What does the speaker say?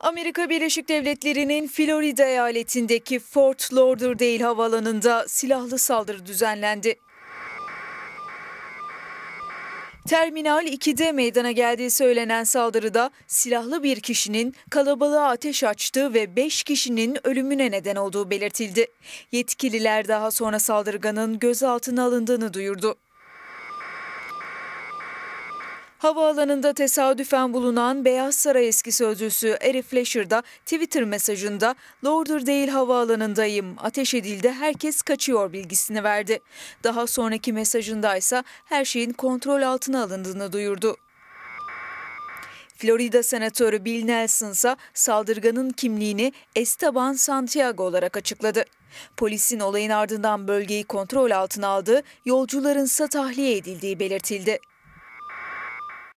Amerika Birleşik Devletleri'nin Florida eyaletindeki Fort Lauderdale havaalanında silahlı saldırı düzenlendi. Terminal 2'de meydana geldiği söylenen saldırıda silahlı bir kişinin kalabalığa ateş açtığı ve 5 kişinin ölümüne neden olduğu belirtildi. Yetkililer daha sonra saldırganın gözaltına alındığını duyurdu. Havaalanında tesadüfen bulunan Beyaz Saray eski sözcüsü Eric Fleischer da Twitter mesajında Lauderdale havaalanındayım, ateş edildi, herkes kaçıyor bilgisini verdi. Daha sonraki mesajında ise her şeyin kontrol altına alındığını duyurdu. Florida Senatörü Bill Nelson ise saldırganın kimliğini Esteban Santiago olarak açıkladı. Polisin olayın ardından bölgeyi kontrol altına aldığı, yolcuların ise tahliye edildiği belirtildi.